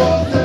Oh,